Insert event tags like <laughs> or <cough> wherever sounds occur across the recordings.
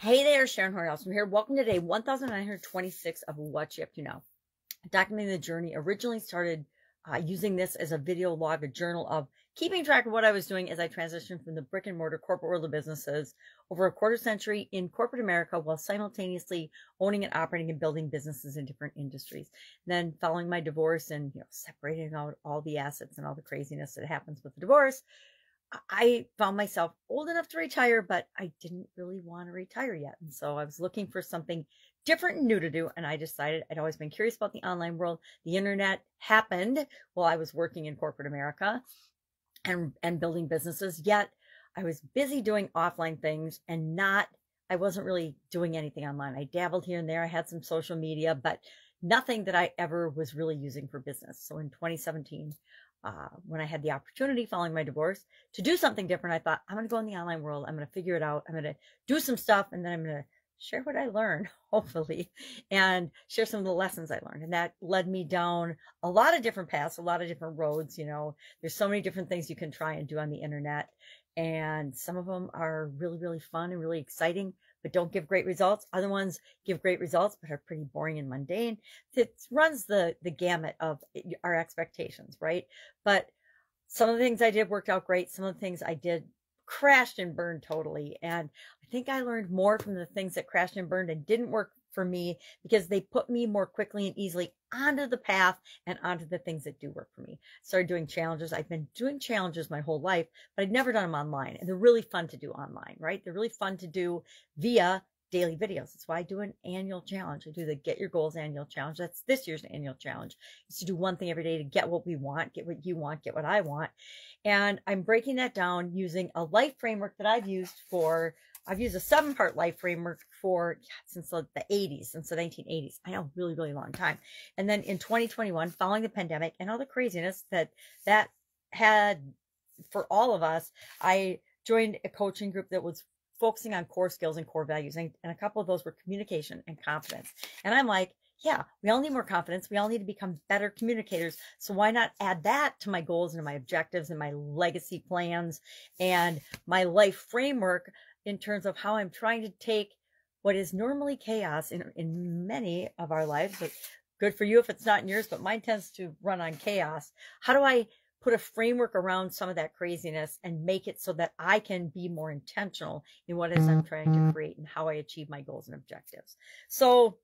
Hey there, Sharon Horne-Ellstrom here. Welcome to day 1926 of What You Up To Now. Documenting the journey originally started uh, using this as a video log, a journal of keeping track of what I was doing as I transitioned from the brick and mortar corporate world of businesses over a quarter century in corporate America while simultaneously owning and operating and building businesses in different industries. And then following my divorce and you know separating out all the assets and all the craziness that happens with the divorce, I found myself old enough to retire, but I didn't really want to retire yet. And so I was looking for something different and new to do. And I decided I'd always been curious about the online world. The internet happened while I was working in corporate America and, and building businesses. Yet I was busy doing offline things and not, I wasn't really doing anything online. I dabbled here and there. I had some social media, but nothing that I ever was really using for business. So in 2017, uh, when I had the opportunity following my divorce to do something different, I thought, I'm going to go in the online world. I'm going to figure it out. I'm going to do some stuff and then I'm going to share what I learned, <laughs> hopefully, and share some of the lessons I learned. And that led me down a lot of different paths, a lot of different roads. You know, there's so many different things you can try and do on the internet. And some of them are really, really fun and really exciting but don't give great results. Other ones give great results, but are pretty boring and mundane. It runs the, the gamut of our expectations, right? But some of the things I did worked out great. Some of the things I did crashed and burned totally. And I think I learned more from the things that crashed and burned and didn't work for me because they put me more quickly and easily onto the path and onto the things that do work for me. Started doing challenges. I've been doing challenges my whole life, but I'd never done them online. And they're really fun to do online, right? They're really fun to do via daily videos. That's why I do an annual challenge. I do the Get Your Goals annual challenge. That's this year's annual challenge. Is to do one thing every day to get what we want, get what you want, get what I want. And I'm breaking that down using a life framework that I've used for I've used a seven part life framework for yeah, since the 80s, since the 1980s. I know, really, really long time. And then in 2021, following the pandemic and all the craziness that that had for all of us, I joined a coaching group that was focusing on core skills and core values. And, and a couple of those were communication and confidence. And I'm like, yeah, we all need more confidence. We all need to become better communicators. So why not add that to my goals and my objectives and my legacy plans and my life framework in terms of how I'm trying to take what is normally chaos in, in many of our lives, but good for you if it's not in yours, but mine tends to run on chaos. How do I put a framework around some of that craziness and make it so that I can be more intentional in what it is I'm trying to mm-hmm. create and how I achieve my goals and objectives. So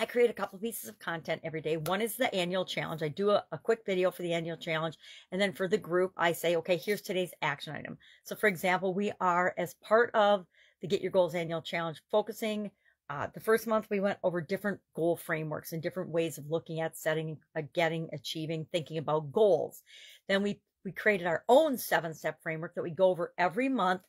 I create a couple pieces of content every day. One is the annual challenge. I do a, a, quick video for the annual challenge. And then for the group, I say, okay, here's today's action item. So for example, we are as part of the Get Your Goals annual challenge, focusing uh, the first month we went over different goal frameworks and different ways of looking at setting, uh, getting, achieving, thinking about goals. Then we, we created our own seven step framework that we go over every month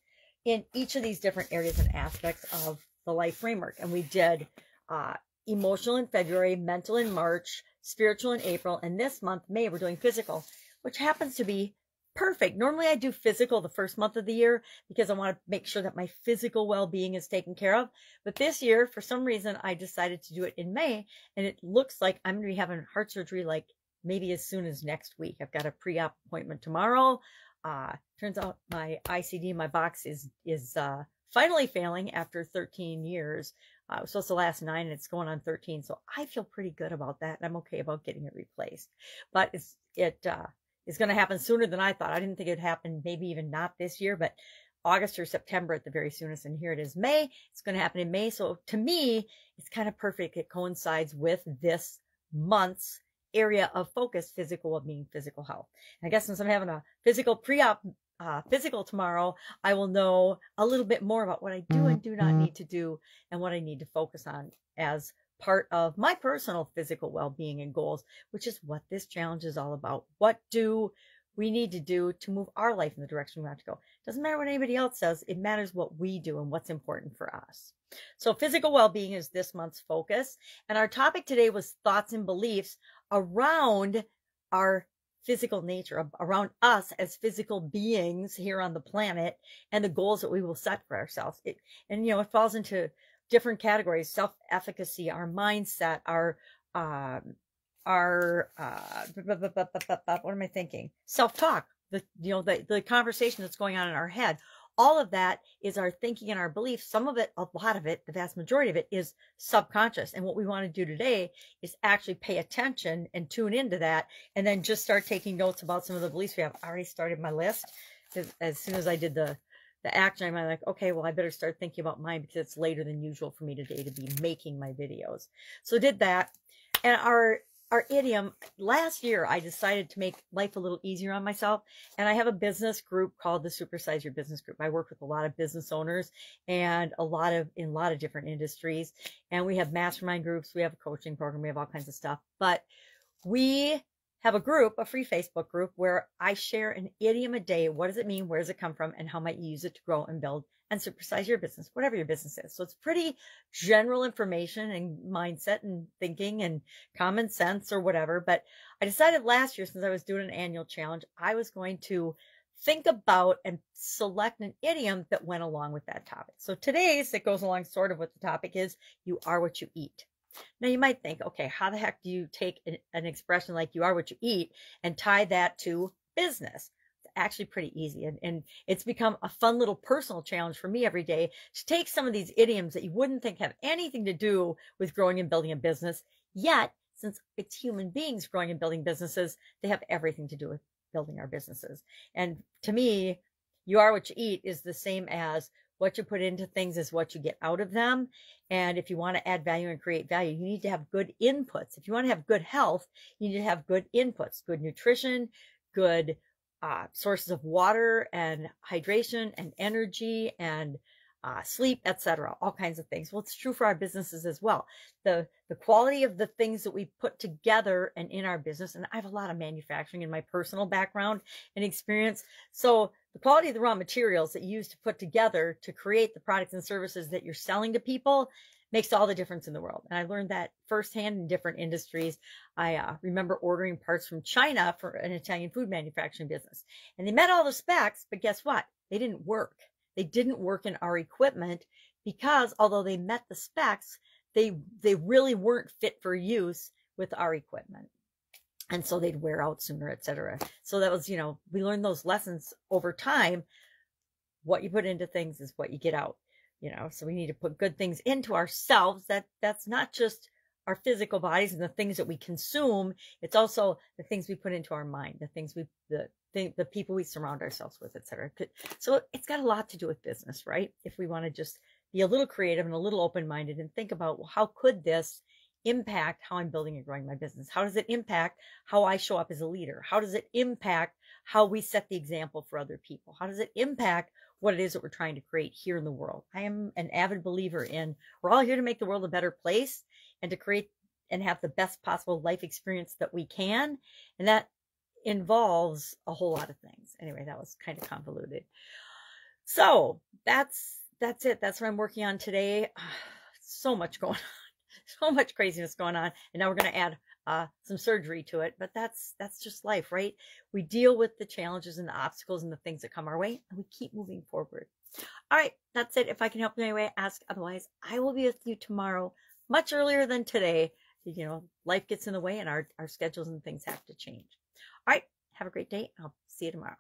in each of these different areas and aspects of the life framework. And we did, uh, emotional in February, mental in March, spiritual in April, and this month, May, we're doing physical, which happens to be perfect. Normally I do physical the first month of the year because I want to make sure that my physical well-being is taken care of. But this year, for some reason, I decided to do it in May and it looks like I'm going to be having heart surgery like maybe as soon as next week. I've got a pre-op appointment tomorrow. Uh, turns out my ICD, my box is, is, uh, finally failing after 13 years. Uh, it was supposed to last nine and it's going on 13. So I feel pretty good about that. And I'm okay about getting it replaced, but it's, it, uh, is going to happen sooner than I thought. I didn't think it'd happen maybe even not this year, but August or September at the very soonest. And here it is May. It's going to happen in May. So to me, it's kind of perfect. It coincides with this month's area of focus, physical well-being, physical health. And I guess since I'm having a physical pre-op uh, physical tomorrow, I will know a little bit more about what I do and do not mm-hmm. need to do and what I need to focus on as part of my personal physical well-being and goals, which is what this challenge is all about. What do we need to do to move our life in the direction we want to go? Doesn't matter what anybody else says. It matters what we do and what's important for us. So physical well-being is this month's focus. And our topic today was thoughts and beliefs around our physical nature around us as physical beings here on the planet and the goals that we will set for ourselves. It, and, you know, it falls into different categories, self-efficacy, our mindset, our, um, our, uh, what am I thinking? Self-talk, the, you know, the, the conversation that's going on in our head. All of that is our thinking and our beliefs. Some of it, a lot of it, the vast majority of it is subconscious. And what we want to do today is actually pay attention and tune into that and then just start taking notes about some of the beliefs we have. I already started my list. As soon as I did the the action, I'm like, okay, well, I better start thinking about mine because it's later than usual for me today to be making my videos. So did that. And our our idiom last year i decided to make life a little easier on myself. And i have a business group called the supersize your business group. I work with a lot of business owners and a lot of in a lot of different industries. And we have mastermind groups we have a coaching program we have all kinds of stuff. But we have a group, a free Facebook group where I share an idiom a day. What does it mean? Where does it come from? And how might you use it to grow and build and supersize your business, whatever your business is. So it's pretty general information and mindset and thinking and common sense or whatever. But I decided last year, since I was doing an annual challenge, I was going to think about and select an idiom that went along with that topic. So today's that goes along sort of with the topic is you are what you eat. Now you might think, okay, how the heck do you take an, an expression like you are what you eat and tie that to business? It's actually pretty easy. And, and it's become a fun little personal challenge for me every day to take some of these idioms that you wouldn't think have anything to do with growing and building a business. Yet, since it's human beings growing and building businesses, they have everything to do with building our businesses. And to me, you are what you eat is the same as what you put into things is what you get out of them. And if you want to add value and create value, you need to have good inputs. If you want to have good health, you need to have good inputs, good nutrition, good uh, sources of water and hydration and energy and uh, sleep, etc. All kinds of things. Well, it's true for our businesses as well. The the quality of the things that we put together and in our business, and I have a lot of manufacturing in my personal background and experience. So the quality of the raw materials that you use to put together to create the products and services that you're selling to people makes all the difference in the world. And I learned that firsthand in different industries. I uh, remember ordering parts from China for an Italian food manufacturing business. And they met all the specs, but guess what? They didn't work. They didn't work in our equipment because although they met the specs, they they really weren't fit for use with our equipment. And so they'd wear out sooner, etc. So that was, you know, we learned those lessons over time. What you put into things is what you get out you know so we need to put good things into ourselves that that's not just our physical bodies and the things that we consume it's also the things we put into our mind the things we the the, the people we surround ourselves with etc so it's got a lot to do with business right if we want to just be a little creative and a little open-minded and think about well how could this impact how i'm building and growing my business how does it impact how i show up as a leader how does it impact how we set the example for other people how does it impact what it is that we're trying to create here in the world. I am an avid believer in we're all here to make the world a better place and to create and have the best possible life experience that we can. And that involves a whole lot of things. Anyway, that was kind of convoluted. So that's that's it. That's what I'm working on today. <sighs> So much going on. <laughs> So much craziness going on. And now we're going to add uh, some surgery to it, but that's that's just life, right? We deal with the challenges and the obstacles and the things that come our way, and we keep moving forward. All right, that's it. If I can help in any way, ask. Otherwise, I will be with you tomorrow, much earlier than today. You know, life gets in the way, and our our schedules and things have to change. All right, have a great day. I'll see you tomorrow.